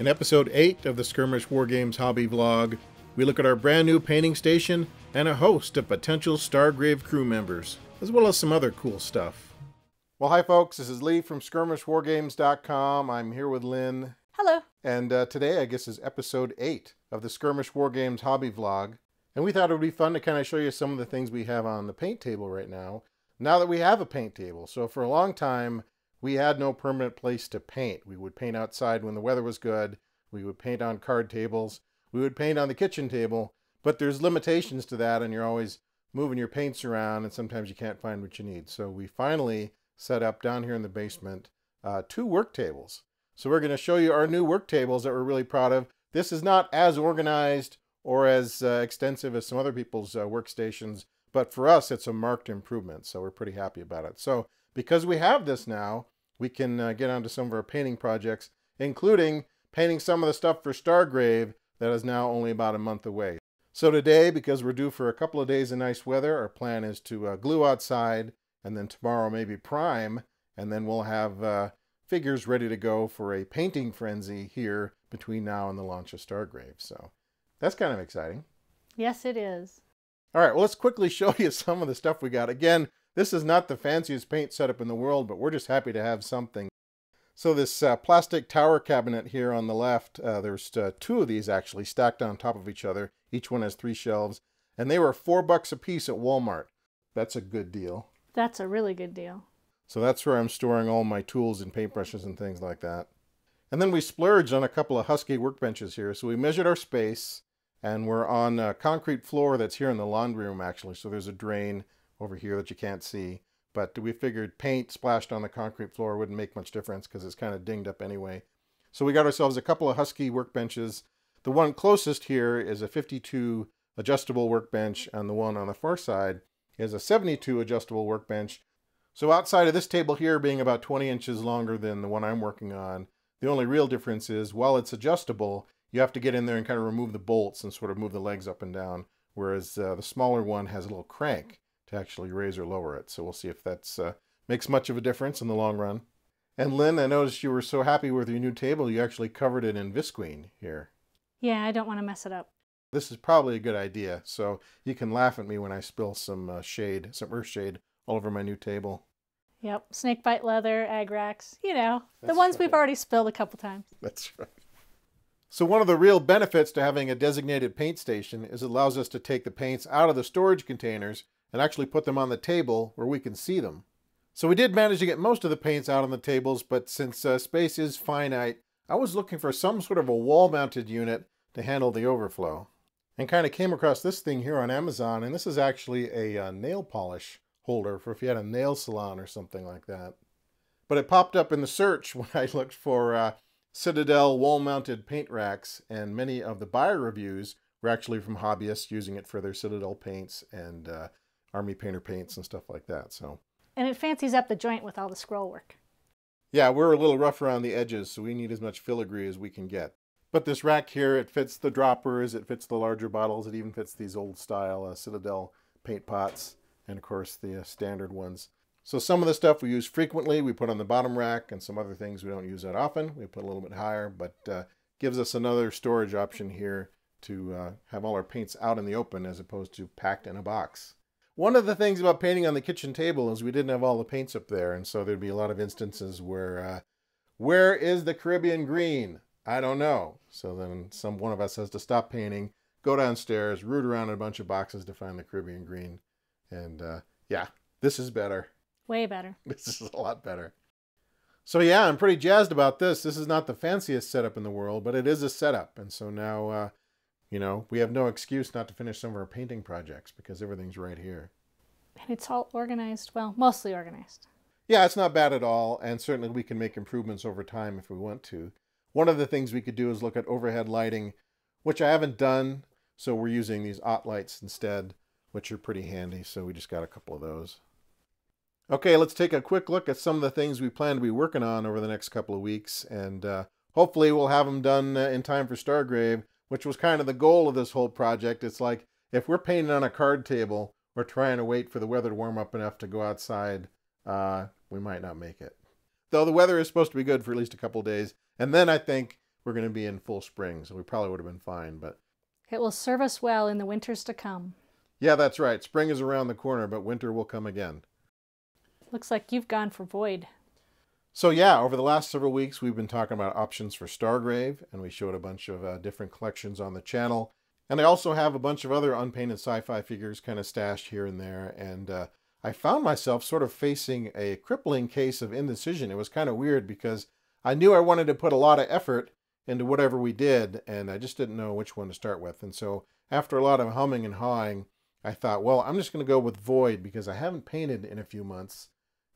In episode 8 of the Skirmish War Games hobby vlog, we look at our brand new painting station and a host of potential Stargrave crew members, as well as some other cool stuff. Well, hi folks, this is Lee from skirmishwargames.com. I'm here with Lynn. Hello. And uh, today, I guess, is episode 8 of the Skirmish War Games hobby vlog. And we thought it would be fun to kind of show you some of the things we have on the paint table right now, now that we have a paint table. So for a long time, we had no permanent place to paint. We would paint outside when the weather was good. We would paint on card tables. We would paint on the kitchen table. But there's limitations to that, and you're always moving your paints around, and sometimes you can't find what you need. So we finally set up down here in the basement uh, two work tables. So we're going to show you our new work tables that we're really proud of. This is not as organized or as uh, extensive as some other people's uh, workstations, but for us, it's a marked improvement. So we're pretty happy about it. So because we have this now, we can uh, get onto some of our painting projects, including painting some of the stuff for Stargrave that is now only about a month away. So today, because we're due for a couple of days of nice weather, our plan is to uh, glue outside, and then tomorrow maybe prime, and then we'll have uh, figures ready to go for a painting frenzy here between now and the launch of Stargrave. So that's kind of exciting. Yes, it is. All right, well, let's quickly show you some of the stuff we got. Again, this is not the fanciest paint setup in the world, but we're just happy to have something. So this uh, plastic tower cabinet here on the left, uh, there's uh, two of these actually stacked on top of each other. Each one has three shelves, and they were four bucks a piece at Walmart. That's a good deal. That's a really good deal. So that's where I'm storing all my tools and paintbrushes and things like that. And then we splurged on a couple of Husky workbenches here. So we measured our space, and we're on a concrete floor that's here in the laundry room actually. So there's a drain over here that you can't see. But we figured paint splashed on the concrete floor wouldn't make much difference because it's kind of dinged up anyway. So we got ourselves a couple of Husky workbenches. The one closest here is a 52 adjustable workbench, and the one on the far side is a 72 adjustable workbench. So outside of this table here being about 20 inches longer than the one I'm working on, the only real difference is while it's adjustable, you have to get in there and kind of remove the bolts and sort of move the legs up and down, whereas uh, the smaller one has a little crank to actually raise or lower it. So we'll see if that uh, makes much of a difference in the long run. And Lynn, I noticed you were so happy with your new table, you actually covered it in visqueen here. Yeah, I don't want to mess it up. This is probably a good idea, so you can laugh at me when I spill some uh, shade, some earth shade, all over my new table. Yep, snakebite leather, Agrax, you know, That's the ones right. we've already spilled a couple times. That's right. So one of the real benefits to having a designated paint station is it allows us to take the paints out of the storage containers and actually put them on the table where we can see them. So we did manage to get most of the paints out on the tables, but since uh, space is finite, I was looking for some sort of a wall-mounted unit to handle the overflow. And kind of came across this thing here on Amazon, and this is actually a uh, nail polish holder for if you had a nail salon or something like that. But it popped up in the search when I looked for uh, Citadel wall-mounted paint racks, and many of the buyer reviews were actually from hobbyists using it for their Citadel paints and uh, Army Painter paints and stuff like that. So And it fancies up the joint with all the scroll work. yeah, we're a little rough around the edges, so we need as much filigree as we can get. But this rack here, it fits the droppers, it fits the larger bottles, it even fits these old style uh, Citadel paint pots, and of course the uh, standard ones. So some of the stuff we use frequently, we put on the bottom rack, and some other things we don't use that often, we put a little bit higher, but uh, gives us another storage option here to uh, have all our paints out in the open as opposed to packed in a box. One of the things about painting on the kitchen table is we didn't have all the paints up there, and so there'd be a lot of instances where, uh, where is the Caribbean green? I don't know. So then some one of us has to stop painting, go downstairs, root around in a bunch of boxes to find the Caribbean green, and uh, yeah, this is better. Way better. This is a lot better. So yeah, I'm pretty jazzed about this. This is not the fanciest setup in the world, but it is a setup, and so now, uh, you know, we have no excuse not to finish some of our painting projects because everything's right here. And it's all organized, well, mostly organized. Yeah, it's not bad at all, and certainly we can make improvements over time if we want to. One of the things we could do is look at overhead lighting, which I haven't done, so we're using these OttLites instead, which are pretty handy, so we just got a couple of those. Okay, let's take a quick look at some of the things we plan to be working on over the next couple of weeks, and uh, hopefully we'll have them done uh, in time for Stargrave, which was kind of the goal of this whole project. It's like, if we're painting on a card table, we're trying to wait for the weather to warm up enough to go outside, uh, we might not make it. Though the weather is supposed to be good for at least a couple of days, and then I think we're going to be in full spring, so we probably would have been fine. But It will serve us well in the winters to come. yeah, that's right. Spring is around the corner, but winter will come again. Looks like you've gone for void. So yeah, over the last several weeks, we've been talking about options for Stargrave, and we showed a bunch of uh, different collections on the channel. And I also have a bunch of other unpainted sci-fi figures kind of stashed here and there. And uh, I found myself sort of facing a crippling case of indecision. It was kind of weird because I knew I wanted to put a lot of effort into whatever we did, and I just didn't know which one to start with. And so after a lot of humming and hawing, I thought, well, I'm just going to go with Void because I haven't painted in a few months.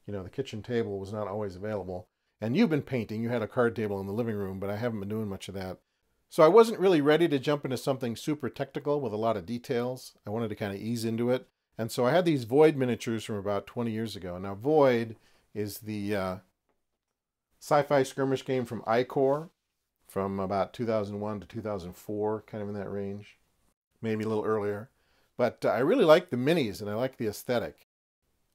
You know, the kitchen table was not always available. And you've been painting. You had a card table in the living room, but I haven't been doing much of that. So I wasn't really ready to jump into something super technical with a lot of details. I wanted to kind of ease into it. And so I had these Void miniatures from about 20 years ago. Now, Void is the uh, sci-fi skirmish game from i-Kore from about 2001 to 2004, kind of in that range, maybe a little earlier. But uh, I really like the minis and I like the aesthetic.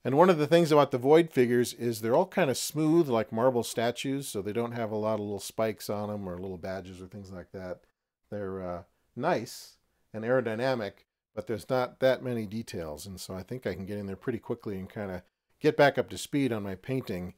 And one of the things about the Void figures is they're all kind of smooth like marble statues, so they don't have a lot of little spikes on them or little badges or things like that. They're uh, nice and aerodynamic, but there's not that many details. And so I think I can get in there pretty quickly and kind of get back up to speed on my painting.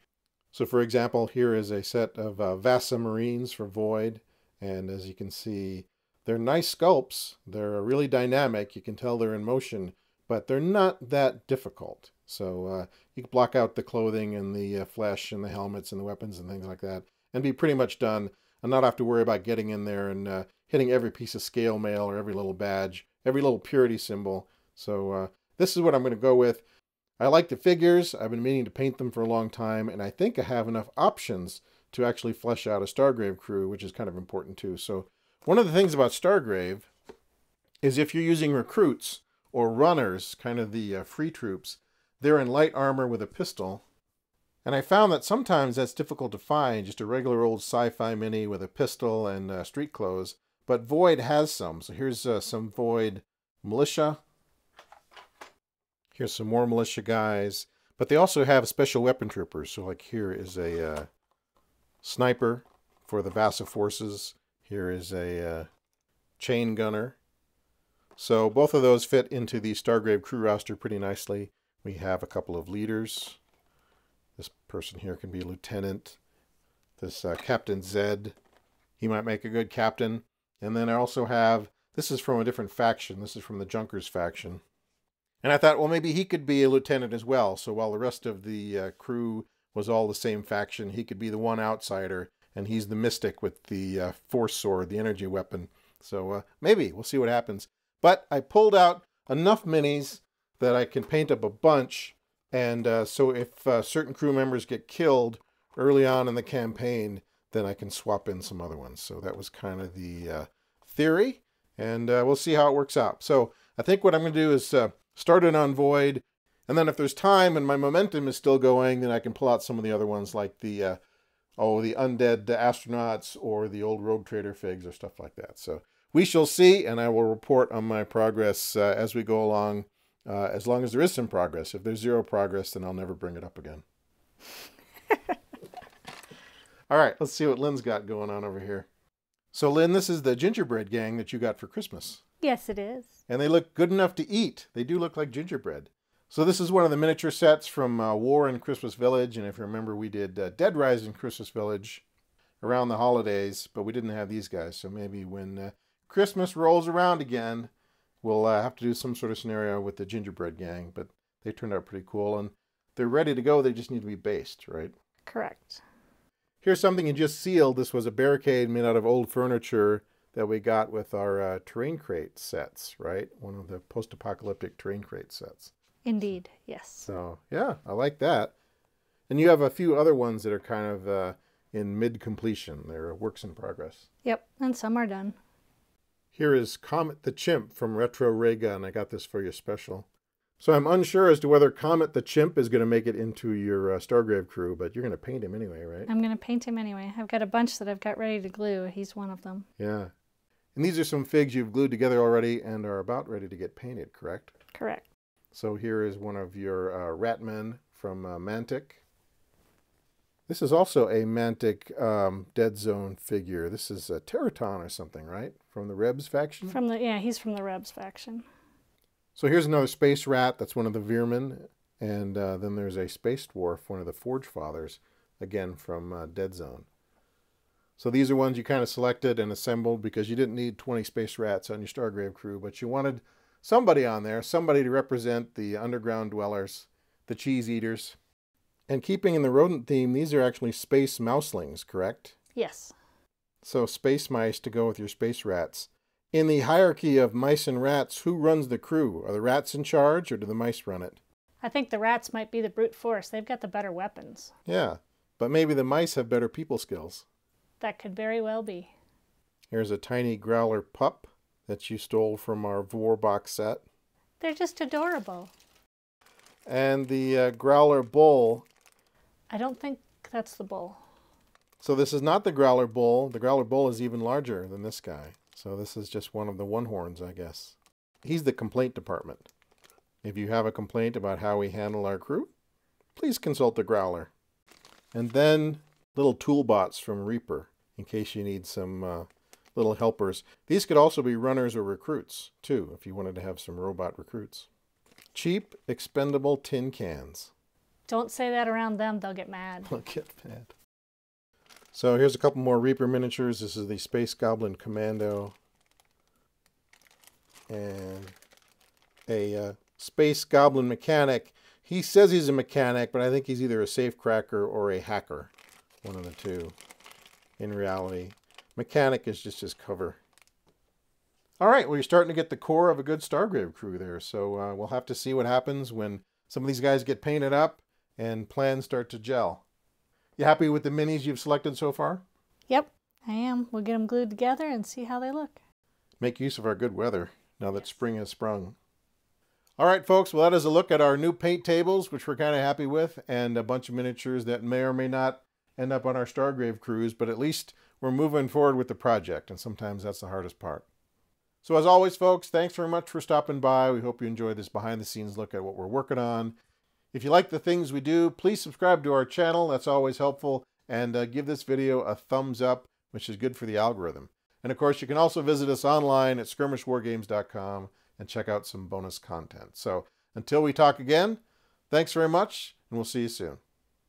So for example, here is a set of uh, Vasa Marines for Void. And as you can see, they're nice sculpts. They're really dynamic. You can tell they're in motion, but they're not that difficult. So uh, you can block out the clothing and the uh, flesh and the helmets and the weapons and things like that and be pretty much done and not have to worry about getting in there and uh, hitting every piece of scale mail or every little badge, every little purity symbol. So uh, this is what I'm going to go with. I like the figures. I've been meaning to paint them for a long time, and I think I have enough options to actually flesh out a Stargrave crew, which is kind of important too. So one of the things about Stargrave is if you're using recruits or runners, kind of the uh, free troops, they're in light armor with a pistol. And I found that sometimes that's difficult to find, just a regular old sci-fi mini with a pistol and uh, street clothes. But Void has some. So here's uh, some Void militia. Here's some more militia guys. But they also have special weapon troopers. So like here is a uh, sniper for the Vasa forces. Here is a uh, chain gunner. So both of those fit into the Stargrave crew roster pretty nicely. We have a couple of leaders. This person here can be a lieutenant. This uh, Captain Zed, he might make a good captain. And then I also have, this is from a different faction. This is from the Junkers faction. And I thought, well, maybe he could be a lieutenant as well. So while the rest of the uh, crew was all the same faction, he could be the one outsider. And he's the mystic with the uh, force sword, the energy weapon. So uh, maybe we'll see what happens. But I pulled out enough minis that I can paint up a bunch. And uh, so if uh, certain crew members get killed early on in the campaign, then I can swap in some other ones. So that was kind of the uh, theory. And uh, we'll see how it works out. So I think what I'm going to do is uh, start it on Void. And then if there's time and my momentum is still going, then I can pull out some of the other ones like the, uh, oh, the undead astronauts or the old rogue trader figs or stuff like that. So we shall see, and I will report on my progress as we go along uh, as long as there is some progress. If there's zero progress, then I'll never bring it up again. All right, let's see what Lynn's got going on over here. So, Lynn, this is the gingerbread gang that you got for Christmas. Yes, it is. And they look good enough to eat. They do look like gingerbread. So, this is one of the miniature sets from uh, War in Christmas Village. And if you remember, we did uh, Dead Rise in Christmas Village around the holidays, but we didn't have these guys. So, maybe when uh, Christmas rolls around again, we'll uh, have to do some sort of scenario with the gingerbread gang, but they turned out pretty cool and they're ready to go. They just need to be based, right? Correct. Here's something you just sealed. This was a barricade made out of old furniture that we got with our uh, terrain crate sets, right? One of the post apocalyptic terrain crate sets. Indeed, yes. So, yeah, I like that. And you have a few other ones that are kind of uh, in mid completion, they're works in progress. Yep, and some are done. Here is Comet the Chimp from Retro Ray Gun. I got this for you special. So I'm unsure as to whether Comet the Chimp is going to make it into your uh, Stargrave crew, but you're going to paint him anyway, right? I'm going to paint him anyway. I've got a bunch that I've got ready to glue. He's one of them. Yeah. And these are some figs you've glued together already and are about ready to get painted, correct? Correct. So here is one of your uh, Ratmen from uh, Mantic. This is also a Mantic um, Dead Zone figure. This is a Teraton or something, right? From the Rebs faction? From the yeah, he's from the Rebs faction. So here's another Space Rat. That's one of the Veer-myn. And uh, then there's a Space Dwarf, one of the Forge Fathers, again from uh, Dead Zone. So these are ones you kind of selected and assembled because you didn't need 20 Space Rats on your Stargrave crew, but you wanted somebody on there, somebody to represent the underground dwellers, the cheese eaters, and keeping in the rodent theme, these are actually space mouselings, correct? Yes. So space mice to go with your space rats. In the hierarchy of mice and rats, who runs the crew? Are the rats in charge or do the mice run it? I think the rats might be the brute force. They've got the better weapons. Yeah, but maybe the mice have better people skills. That could very well be. Here's a tiny growler pup that you stole from our Vor box set. They're just adorable. And the uh, growler bull I don't think that's the bull. So this is not the growler bull. The growler bull is even larger than this guy. So this is just one of the one horns, I guess. He's the complaint department. If you have a complaint about how we handle our crew, please consult the growler. And then little toolbots from Reaper in case you need some uh, little helpers. These could also be runners or recruits too if you wanted to have some robot recruits. Cheap, expendable tin cans. Don't say that around them, they'll get mad. They'll get mad. So here's a couple more Reaper miniatures. This is the Space Goblin Commando. And a uh, Space Goblin Mechanic. He says he's a mechanic, but I think he's either a safecracker or a hacker. One of the two, in reality. Mechanic is just his cover. All right, well, you're starting to get the core of a good Stargrave crew there. So uh, we'll have to see what happens when some of these guys get painted up and plans start to gel. You happy with the minis you've selected so far? Yep, I am. We'll get them glued together and see how they look. Make use of our good weather now that spring has sprung. All right, folks, well, that is a look at our new paint tables, which we're kind of happy with, and a bunch of miniatures that may or may not end up on our Stargrave cruise, but at least we're moving forward with the project, and sometimes that's the hardest part. So as always, folks, thanks very much for stopping by. We hope you enjoyed this behind-the-scenes look at what we're working on. If you like the things we do, please subscribe to our channel. That's always helpful. And uh, give this video a thumbs up, which is good for the algorithm. And of course, you can also visit us online at skirmishwargames.com and check out some bonus content. So until we talk again, thanks very much, and we'll see you soon.